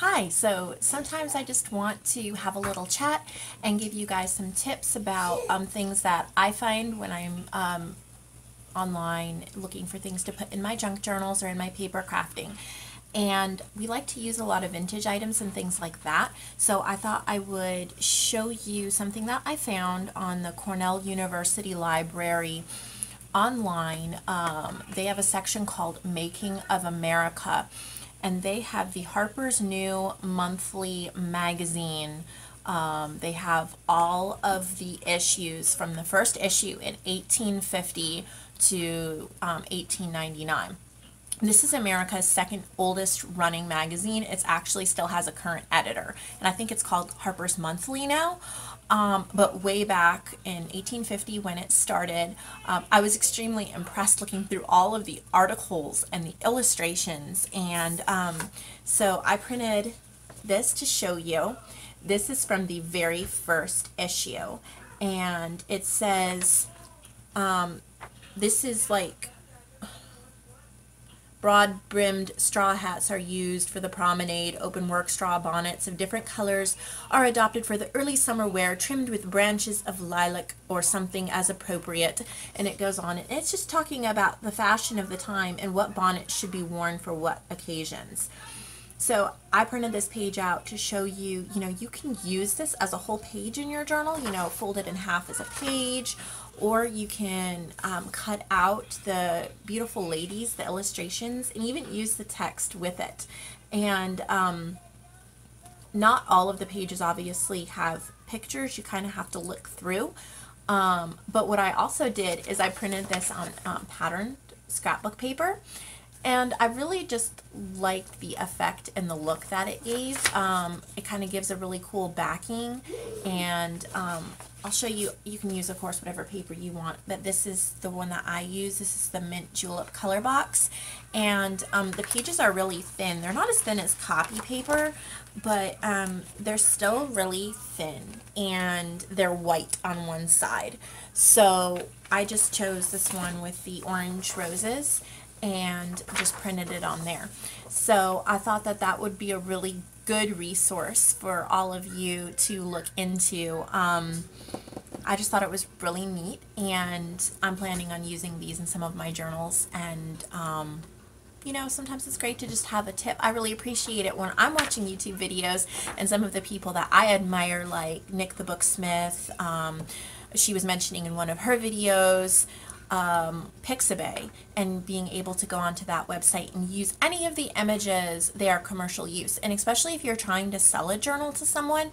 Hi, so sometimes I just want to have a little chat and give you guys some tips about um, things that I find when I'm um, online looking for things to put in my junk journals or in my paper crafting. And we like to use a lot of vintage items and things like that. So I thought I would show you something that I found on the Cornell University Library online. Um, they have a section called Making of America and they have the Harper's New Monthly Magazine. Um, they have all of the issues from the first issue in 1850 to um, 1899. This is America's second oldest running magazine. It actually still has a current editor, and I think it's called Harper's Monthly now. Um, but way back in 1850 when it started, um, I was extremely impressed looking through all of the articles and the illustrations. And um, so I printed this to show you. This is from the very first issue. And it says, um, this is like Broad-brimmed straw hats are used for the promenade. Open work straw bonnets of different colors are adopted for the early summer wear, trimmed with branches of lilac or something as appropriate. And it goes on. And it's just talking about the fashion of the time and what bonnets should be worn for what occasions. So I printed this page out to show you, you know, you can use this as a whole page in your journal, you know, fold it in half as a page, or you can um, cut out the beautiful ladies, the illustrations, and even use the text with it. And um, not all of the pages obviously have pictures, you kind of have to look through. Um, but what I also did is I printed this on um, patterned scrapbook paper and I really just liked the effect and the look that it gave. Um, it kind of gives a really cool backing and um, I'll show you, you can use of course whatever paper you want, but this is the one that I use. This is the Mint Julep Colorbok and um, the pages are really thin. They're not as thin as copy paper, but um, they're still really thin and they're white on one side. So I just chose this one with the orange roses and just printed it on there. So I thought that that would be a really good resource for all of you to look into. Um, I just thought it was really neat and I'm planning on using these in some of my journals and um, you know, sometimes it's great to just have a tip. I really appreciate it when I'm watching YouTube videos and some of the people that I admire like Nik the Booksmith, um, she was mentioning in one of her videos, um, Pixabay and being able to go onto that website and use any of the images they are commercial use and especially if you're trying to sell a journal to someone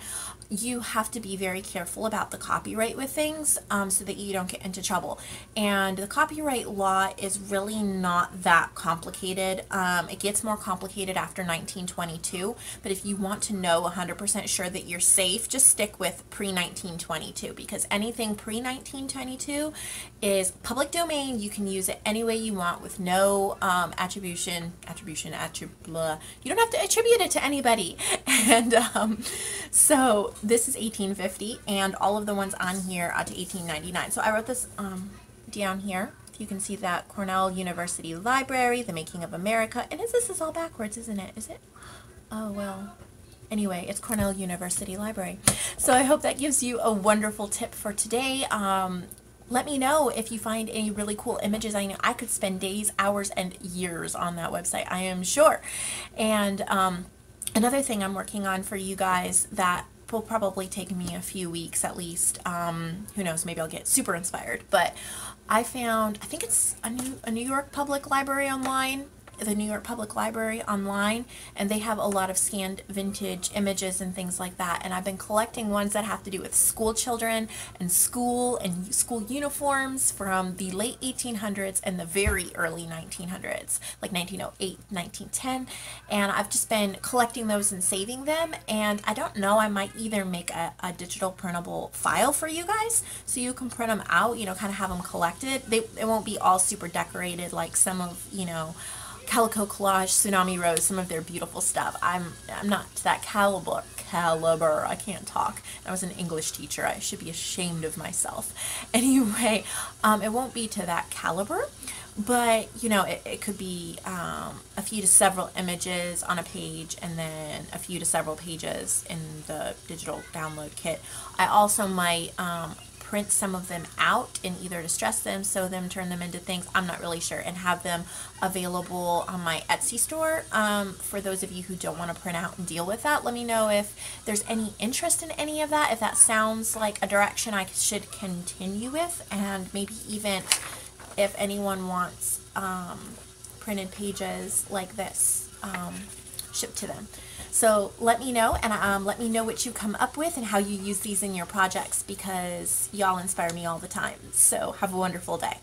you have to be very careful about the copyright with things um, so that you don't get into trouble. And the copyright law is really not that complicated. Um, it gets more complicated after 1922, but if you want to know 100% sure that you're safe, just stick with pre-1922 because anything pre-1922 is public domain. You can use it any way you want with no um, attribution, attribution, attribute, you don't have to attribute it to anybody. And um, so this is 1850 and all of the ones on here are to 1899. So I wrote this um, down here. You can see that Cornell University Library, The Making of America. And is this is all backwards, isn't it? Is it? Oh, well. Anyway, it's Cornell University Library. So I hope that gives you a wonderful tip for today. Um, let me know if you find any really cool images. I know I could spend days, hours, and years on that website, I am sure. And um, another thing I'm working on for you guys that will probably take me a few weeks at least. Um, who knows, maybe I'll get super inspired. But I found, I think it's a New, a New York Public Library online the New York Public Library online and they have a lot of scanned vintage images and things like that. And I've been collecting ones that have to do with school children and school and school uniforms from the late 1800s and the very early 1900s like 1908 1910 and I've just been collecting those and saving them. And I don't know I might either make a, a digital printable file for you guys so you can print them out you know kind of have them collected. They, it won't be all super decorated like some of you know Calico Collage, Tsunami Rose, some of their beautiful stuff. I'm I'm not to that caliber. Caliber. I can't talk. I was an English teacher. I should be ashamed of myself. Anyway, um, it won't be to that caliber, but you know it, it could be um, a few to several images on a page and then a few to several pages in the digital download kit i also might um, print some of them out and either distress them sew them turn them into things i'm not really sure and have them available on my etsy store um, for those of you who don't want to print out and deal with that let me know if there's any interest in any of that if that sounds like a direction i should continue with and maybe even if anyone wants um, printed pages like this um, shipped to them. So let me know and um, let me know what you come up with and how you use these in your projects because y'all inspire me all the time. So have a wonderful day.